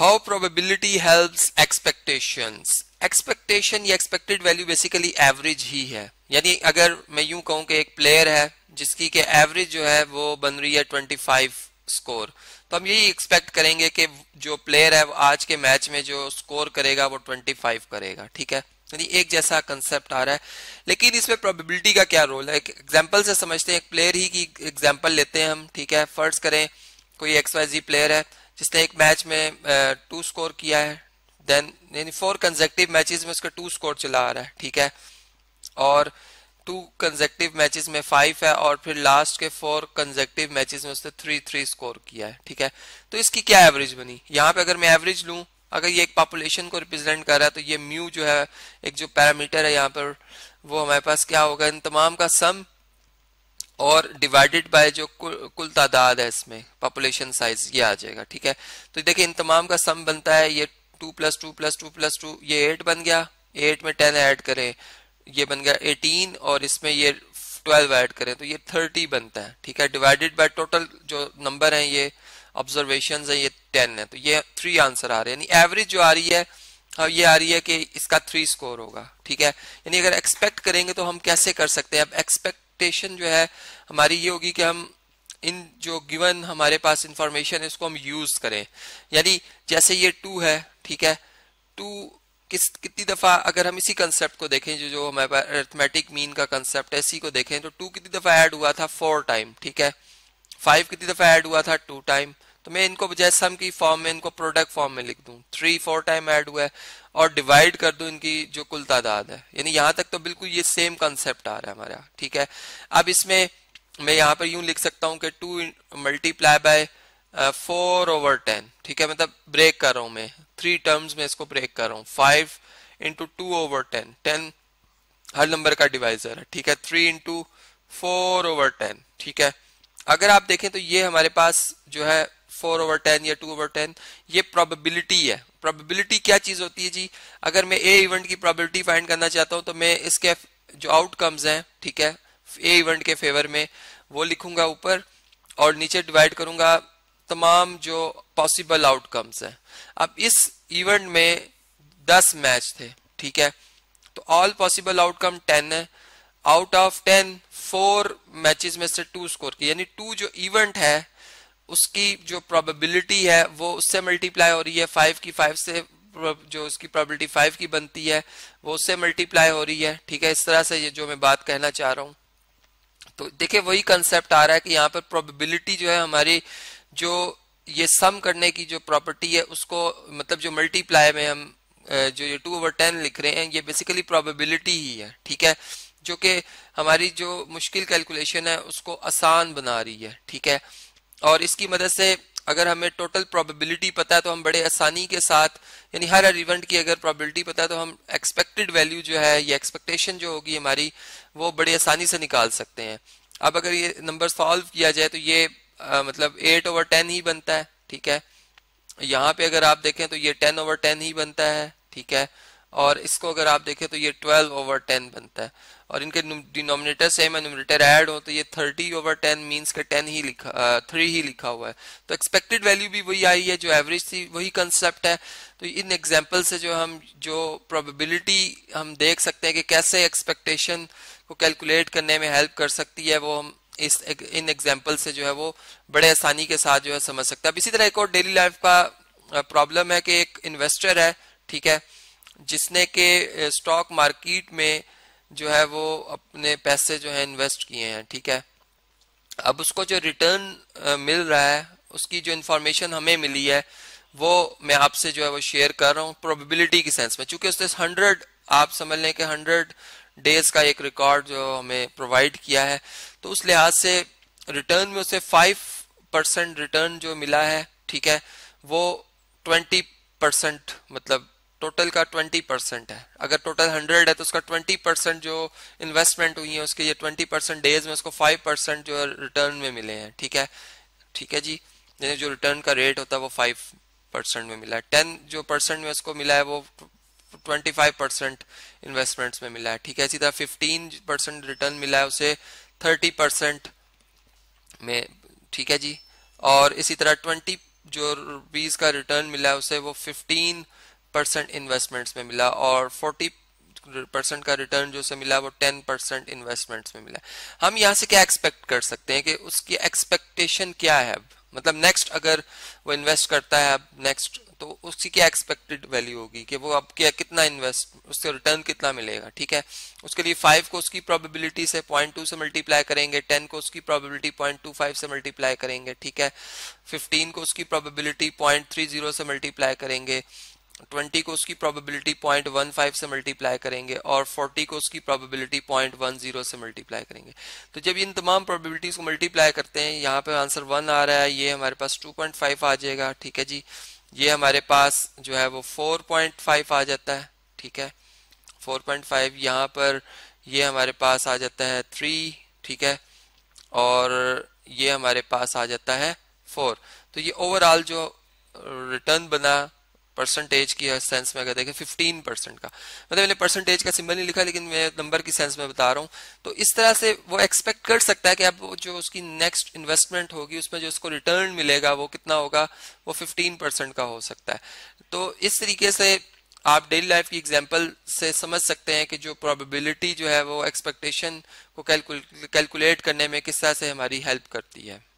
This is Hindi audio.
How probability helps expectations expectation या एक्सपेक्टेड वैल्यू बेसिकली एवरेज ही है. यानी अगर मैं यूँ कहूँ कि एक प्लेयर है, जिसकी के एवरेज जो है, वो बन रही है 25 स्कोर तो हम यही एक्सपेक्ट करेंगे कि जो प्लेयर है, वो आज के मैच में जो स्कोर करेगा, वो 25 करेगा. ठीक है? यानी एक जैसा कंसेप्ट आ रहा है. लेकिन इसमें प्रोबेबिलिटी का क्या रोल है? एक एग्ज़ाम्पल से समझते हैं. एक प्लेयर ही की एग्ज़ाम्पल लेते हैं हम. ठीक है? फ़र्ज़ करें, कोई एक्स वाई जी प्लेयर है जिसने एक मैच में टू स्कोर किया है देन यानी फोर कंजेक्टिव मैचेस में उसका टू स्कोर चला आ रहा है, ठीक है? और टू कंजेक्टिव मैचेस में फाइव है, और फिर लास्ट के फोर कंजेक्टिव मैचेस में उसने थ्री थ्री स्कोर किया है, ठीक है? तो इसकी क्या एवरेज बनी? यहाँ पे अगर मैं एवरेज लू, अगर ये एक पॉपुलेशन को रिप्रेजेंट कर रहा है तो ये म्यू जो है, एक जो पैरामीटर है यहाँ पर, वो हमारे पास क्या होगा? इन तमाम का सम और डिवाइडेड बाय जो कुल, कुल तादाद है इसमें पॉपुलेशन साइज़ ये आ जाएगा ठीक है? तो देखिए इन तमाम का सम बनता है ये two plus two plus two plus two ये एट बन गया। एट में टेन ऐड करें ये बन गया 18 और इसमें ये 12 ऐड करें तो ये 30 बनता है ठीक है? डिवाइडेड बाय टोटल जो नंबर है ये ऑब्जर्वेशन है ये टेन है तो ये थ्री आंसर आ रहे हैं। यानी एवरेज जो आ रही है हाँ ये आ रही है कि इसका थ्री स्कोर होगा, ठीक है? यानी अगर एक्सपेक्ट करेंगे तो हम कैसे कर सकते हैं? अब एक्सपेक्टेशन जो है, हमारी ये होगी कि हम इन जो गिवन हमारे पास इंफॉर्मेशन है, इसको हम यूज़ करें। यानी जैसे ये टू है, ठीक है? टू किस, कितनी दफ़ा अगर हम इसी कंसेप्ट को देखें, जो जो हमारे पास अर्थमेटिक मीन का कंसेप्ट है, इसी को देखें तो टू कितनी दफ़ा ऐड हुआ था? फोर टाइम ठीक है? फाइव कितनी दफ़ा ऐड हुआ था? टू टाइम तो मैं इनको बजाय सम की फॉर्म में इनको प्रोडक्ट फॉर्म में लिख दूँ। थ्री फोर टाइम ऐड हुआ है और डिवाइड कर दूँ इनकी जो कुल तादाद है। यानी यहाँ तक तो बिल्कुल ये सेम कंसेप्ट आ रहा है हमारा, ठीक है? अब इसमें मैं यहाँ पर यूँ लिख सकता हूँ कि two multiply by four over ten ठीक है? मतलब ब्रेक कर रहा हूँ मैं। थ्री टर्म्स में इसको ब्रेक कर रहा हूँ। Five into two over ten ten हर नंबर का डिवाइजर है, ठीक है? Three into four over ten ठीक है? अगर आप देखें तो ये हमारे पास जो है फोर ओवर टेन या टू ओवर टेन ये प्रोबेबिलिटी है। प्रोबेबिलिटी क्या चीज़ होती है जी? अगर मैं ए इवेंट की प्रोबेबिलिटी फाइंड करना चाहता हूँ तो मैं इसके जो आउटकम्स हैं, ठीक है ए इवेंट के फेवर में, वो लिखूँगा ऊपर और नीचे डिवाइड करूँगा तमाम जो पॉसिबल आउटकम्स हैं। अब इस इवेंट में 10 मैच थे, ठीक है? तो ऑल पॉसिबल आउटकम 10 है। आउट ऑफ़ 10 फोर मैचेस में से टू स्कोर की यानी टू जो इवेंट है उसकी जो प्रोबेबिलिटी है, वो उससे मल्टीप्लाई हो रही है। फाइव की फाइव से जो उसकी प्रोबेबिलिटी फाइव की बनती है, वो उससे मल्टीप्लाई हो रही है। ठीक है, इस तरह से ये जो मैं बात कहना चाह रहा हूँ। तो देखिए, वही कंसेप्ट आ रहा है कि यहाँ पर प्रोबेबिलिटी जो है, हमारी जो ये सम करने की जो प्रॉपर्टी है, उसको मतलब जो मल्टीप्लाई में हम जो ये टू ओवर टेन लिख रहे हैं, ये बेसिकली प्रोबेबिलिटी ही है। ठीक है, जो कि हमारी जो मुश्किल कैलकुलेशन है, उसको आसान बना रही है। ठीक है और इसकी मदद से अगर हमें टोटल प्रोबेबिलिटी पता है तो हम बड़े आसानी के साथ यानी हर हर इवेंट की अगर प्रोबेबिलिटी पता है तो हम एक्सपेक्टेड वैल्यू जो है या एक्सपेक्टेशन जो होगी हमारी वो बड़ी आसानी से निकाल सकते हैं। अब अगर ये नंबर सॉल्व किया जाए तो ये आ, मतलब एट ओवर टेन ही बनता है ठीक है? यहाँ पे अगर आप देखें तो ये टेन ओवर टेन ही बनता है ठीक है? और इसको अगर आप देखें तो ये ट्वेल्व ओवर टेन बनता है। और इनके डिनोमिनेटर सेम है न्यूमिनेटर ऐड हो तो ये थर्टी ओवर टेन मीन्स के टेन ही लिखा थ्री ही लिखा हुआ है। तो एक्सपेक्टेड वैल्यू भी वही आई है, जो एवरेज थी, वही कंसेप्ट है। तो इन एग्ज़ाम्पल से जो हम, जो प्रोबेबिलिटी हम देख सकते हैं कि कैसे एक्सपेक्टेशन को कैलकुलेट करने में हेल्प कर सकती है, वो हम इस इन एग्ज़ाम्पल से जो है वो बड़े आसानी के साथ जो है समझ सकते हैं। अब इसी तरह एक और डेली लाइफ का प्रॉब्लम है कि एक इन्वेस्टर है, ठीक है, जिसने के स्टॉक मार्केट में जो है वो अपने पैसे जो है इन्वेस्ट किए हैं, ठीक है? अब उसको जो रिटर्न मिल रहा है, उसकी जो इन्फॉर्मेशन हमें मिली है, वो मैं आपसे जो है वो शेयर कर रहा हूँ प्रोबेबिलिटी की सेंस में। चूँकि उसने हंड्रेड आप समझ लें कि हंड्रेड डेज़ का एक रिकॉर्ड जो हमें प्रोवाइड किया है तो उस लिहाज से रिटर्न में उसे फाइव परसेंट रिटर्न जो मिला है, ठीक है, वो ट्वेंटी परसेंट मतलब टोटल का ट्वेंटी परसेंट है। अगर टोटल हंड्रेड है तो उसका ट्वेंटी परसेंट जो इन्वेस्टमेंट हुई है, उसके ये ट्वेंटी परसेंट डेज़ में उसको फाइव परसेंट जो रिटर्न में मिले हैं। ठीक है? ठीक है जी? यानी जो रिटर्न का रेट होता है वो फाइव परसेंट में मिला है। टेन जो परसेंट में उसको मिला है वो 25 परसेंट इन्वेस्टमेंट्स में मिला है। ठीक है? इसी तरह 15 परसेंट रिटर्न मिला है उसे 30 परसेंट में। ठीक है जी? और इसी तरह 20 जो रुपीज़ का रिटर्न मिला है उसे वो 15 परसेंट इन्वेस्टमेंट्स में मिला और 40 परसेंट का रिटर्न जो से मिला, वो टेन परसेंट इन्वेस्टमेंट्स में मिला। हम यहाँ से क्या एक्सपेक्ट कर सकते हैं कि उसकी एक्सपेक्टेशन क्या है अब? मतलब नेक्स्ट अगर वो इन्वेस्ट करता है अब नेक्स्ट तो उसकी क्या एक्सपेक्टेड वैल्यू होगी कि वो अब क्या, कितना इन्वेस्ट उससे रिटर्न कितना मिलेगा, ठीक है? उसके लिए फाइव को उसकी प्रोबेबिलिटी से पॉइंट टू से मल्टीप्लाई करेंगे टेन को उसकी प्रोबेबिलिटी पॉइंट टू फाइव से मल्टीप्लाई करेंगे, ठीक है? फिफ्टीन को उसकी प्रोबेबिलिटी पॉइंट थ्री ज़ीरो से मल्टीप्लाई करेंगे ट्वेंटी को उसकी प्रोबेबिलिटी पॉइंट वन फाइव से मल्टीप्लाई करेंगे और फोर्टी को उसकी प्रोबेबिलिटी पॉइंट वन ज़ीरो से मल्टीप्लाई करेंगे। तो जब इन तमाम प्रोबेबिलिटीज को मल्टीप्लाई करते हैं, यहाँ पे आंसर वन आ रहा है, ये हमारे पास टू पॉइंट फाइव आ जाएगा, ठीक है जी? ये हमारे पास जो है वो फोर पॉइंट फाइव आ जाता है, ठीक है? फोर पॉइंट फाइव यहाँ पर ये हमारे पास आ जाता है थ्री ठीक है? और ये हमारे पास आ जाता है फोर तो ये ओवरऑल जो रिटर्न बना परसेंटेज की सेंस में अगर देखें 15 परसेंट का। मतलब मैंने परसेंटेज का सिंबल नहीं लिखा, लेकिन मैं नंबर की सेंस में बता रहा हूँ। तो इस तरह से वो एक्सपेक्ट कर सकता है कि अब जो उसकी नेक्स्ट इन्वेस्टमेंट होगी, उसमें जो उसको रिटर्न मिलेगा, वो कितना होगा, वो 15 परसेंट का हो सकता है। तो इस तरीके से आप डेली लाइफ की एग्जांपल से समझ सकते हैं कि जो प्रोबेबिलिटी जो है, वो एक्सपेक्टेशन को कैलकुलेट करने में किस तरह से हमारी हेल्प करती है।